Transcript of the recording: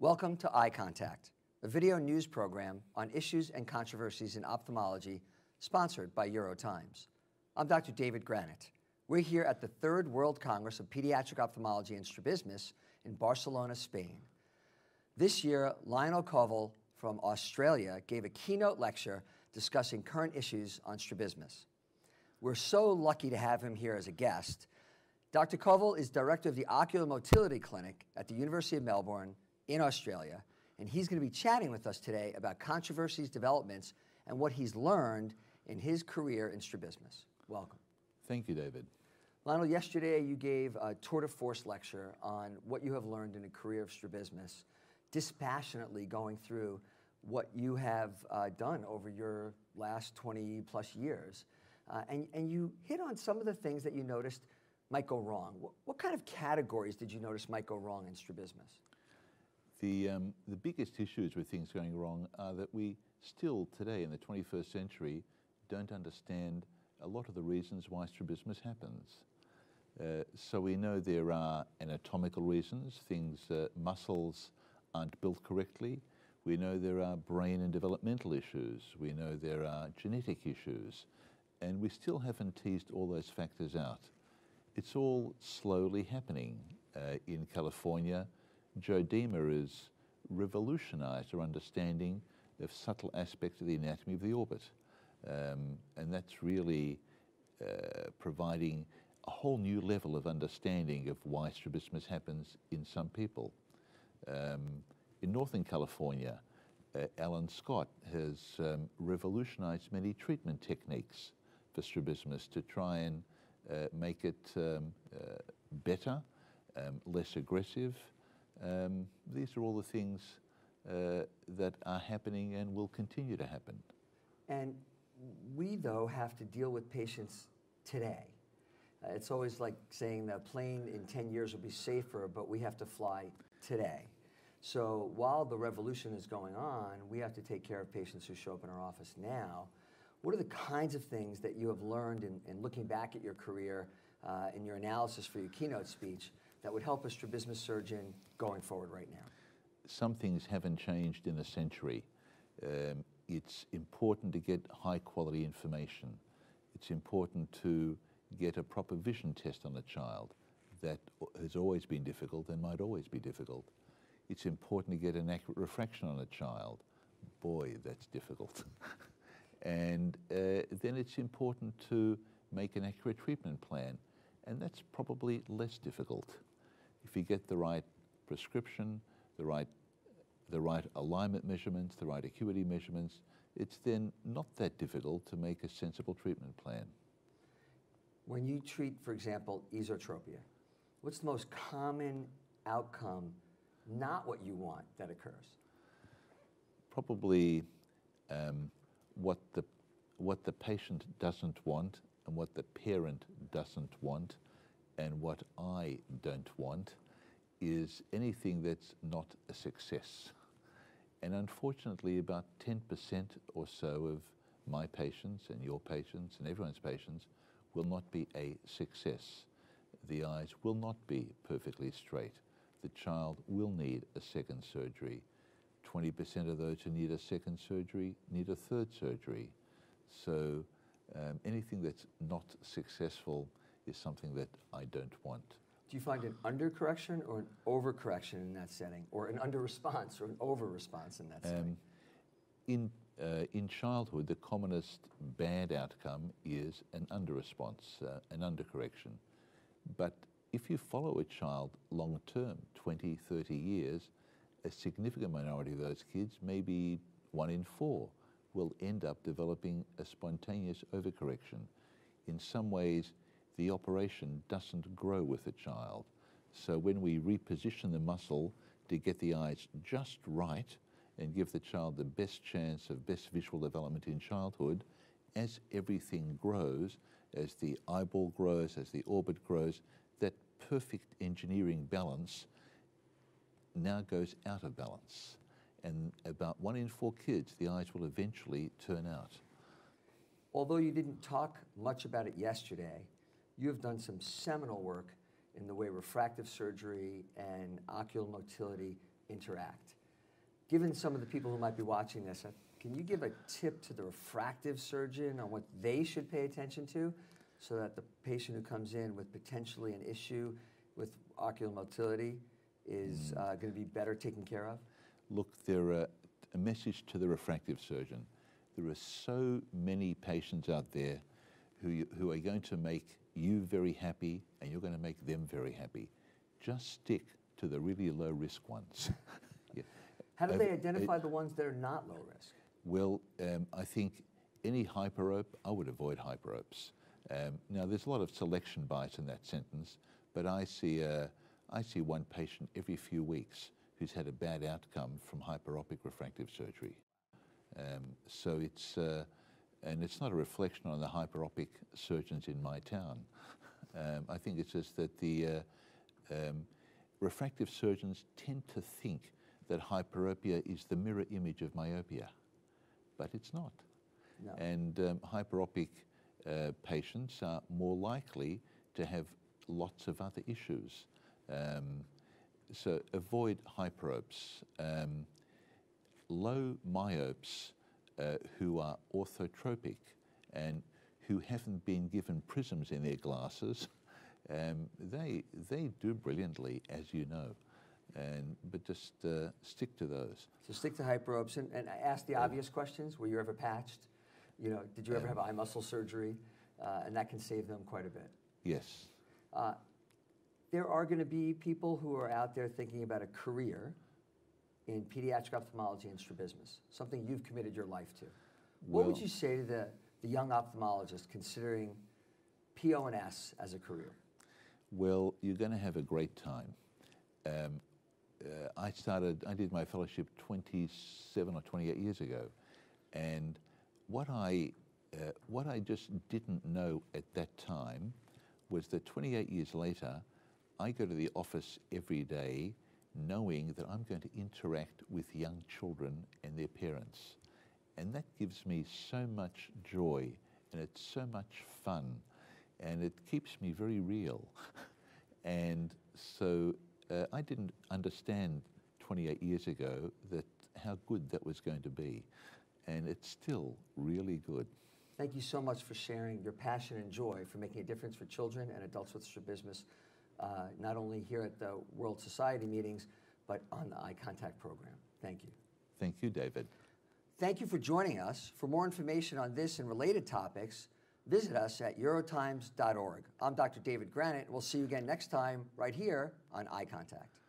Welcome to Eye Contact, a video news program on issues and controversies in ophthalmology sponsored by Eurotimes. I'm Dr. David Granet. We're here at the Third World Congress of Pediatric Ophthalmology and Strabismus in Barcelona, Spain. This year, Lionel Kowal from Australia gave a keynote lecture discussing current issues on strabismus. We're so lucky to have him here as a guest. Dr. Kowal is director of the Ocular Motility Clinic at the University of Melbourne in Australia, and he's going to be chatting with us today about controversies, developments, and what he's learned in his career in strabismus. Welcome. Thank you, David. Lionel, yesterday you gave a tour de force lecture on what you have learned in a career of strabismus, dispassionately going through what you have uh, done over your last 20 plus years. Uh, and, and you hit on some of the things that you noticed might go wrong. What, what kind of categories did you notice might go wrong in strabismus? The, um, the biggest issues with things going wrong are that we still today in the 21st century don't understand a lot of the reasons why strabismus happens. Uh, so we know there are anatomical reasons, things, uh, muscles aren't built correctly. We know there are brain and developmental issues. We know there are genetic issues. And we still haven't teased all those factors out. It's all slowly happening. Uh, in California, Joe Demer has revolutionized our understanding of subtle aspects of the anatomy of the orbit. Um, and that's really uh, providing a whole new level of understanding of why strabismus happens in some people. Um, in Northern California, uh, Alan Scott has um, revolutionized many treatment techniques for strabismus to try and uh, make it um, uh, better, um, less aggressive, um, these are all the things uh, that are happening and will continue to happen. And we, though, have to deal with patients today. Uh, it's always like saying the plane in 10 years will be safer, but we have to fly today. So while the revolution is going on, we have to take care of patients who show up in our office now. What are the kinds of things that you have learned in, in looking back at your career uh, in your analysis for your keynote speech that would help a strabismus surgeon going forward right now? Some things haven't changed in a century. Um, it's important to get high quality information. It's important to get a proper vision test on a child. That has always been difficult and might always be difficult. It's important to get an accurate refraction on a child. Boy, that's difficult. and uh, then it's important to make an accurate treatment plan. And that's probably less difficult if you get the right prescription, the right, the right alignment measurements, the right acuity measurements, it's then not that difficult to make a sensible treatment plan. When you treat, for example, esotropia, what's the most common outcome, not what you want, that occurs? Probably um, what, the, what the patient doesn't want and what the parent doesn't want and what I don't want is anything that's not a success. And unfortunately, about 10% or so of my patients and your patients and everyone's patients will not be a success. The eyes will not be perfectly straight. The child will need a second surgery. 20% of those who need a second surgery need a third surgery. So um, anything that's not successful is something that I don't want. Do you find an undercorrection or an overcorrection in that setting, or an underresponse or an overresponse in that setting? Um, in, uh, in childhood, the commonest bad outcome is an underresponse, uh, an undercorrection. But if you follow a child long term, 20, 30 years, a significant minority of those kids, maybe one in four, will end up developing a spontaneous overcorrection. In some ways, the operation doesn't grow with the child. So when we reposition the muscle to get the eyes just right and give the child the best chance of best visual development in childhood, as everything grows, as the eyeball grows, as the orbit grows, that perfect engineering balance now goes out of balance. And about one in four kids, the eyes will eventually turn out. Although you didn't talk much about it yesterday, you have done some seminal work in the way refractive surgery and ocular motility interact. Given some of the people who might be watching this, uh, can you give a tip to the refractive surgeon on what they should pay attention to so that the patient who comes in with potentially an issue with ocular motility is uh, going to be better taken care of? Look, there are a message to the refractive surgeon. There are so many patients out there who, you, who are going to make you very happy and you're going to make them very happy. Just stick to the really low risk ones. yeah. How do they identify it, the ones that are not low risk? Well, um, I think any hyperope, I would avoid hyperopes. Um, now, there's a lot of selection bias in that sentence, but I see, uh, I see one patient every few weeks who's had a bad outcome from hyperopic refractive surgery. Um, so it's, uh, and it's not a reflection on the hyperopic surgeons in my town. Um, I think it's just that the uh, um, refractive surgeons tend to think that hyperopia is the mirror image of myopia, but it's not. No. And um, hyperopic uh, patients are more likely to have lots of other issues. Um, so avoid hyperopes. Um, low myopes uh, who are orthotropic and who haven't been given prisms in their glasses, um, they, they do brilliantly, as you know. And, but just uh, stick to those. So stick to hyperopes and, and ask the obvious questions. Were you ever patched? You know, did you ever um, have eye muscle surgery? Uh, and that can save them quite a bit. Yes. Uh, there are going to be people who are out there thinking about a career in pediatric ophthalmology and strabismus, something you've committed your life to. What well, would you say to the, the young ophthalmologist considering PONS as a career? Well, you're going to have a great time. Um, uh, I started, I did my fellowship 27 or 28 years ago. And what I, uh, what I just didn't know at that time was that 28 years later, I go to the office every day knowing that I'm going to interact with young children and their parents. And that gives me so much joy and it's so much fun and it keeps me very real. and so uh, I didn't understand 28 years ago that how good that was going to be. And it's still really good. Thank you so much for sharing your passion and joy for making a difference for children and adults with strabismus uh, not only here at the World Society meetings, but on the eye contact program. Thank you. Thank you, David. Thank you for joining us. For more information on this and related topics, visit us at eurotimes.org. I'm Dr. David Granet. We'll see you again next time right here on Eye Contact.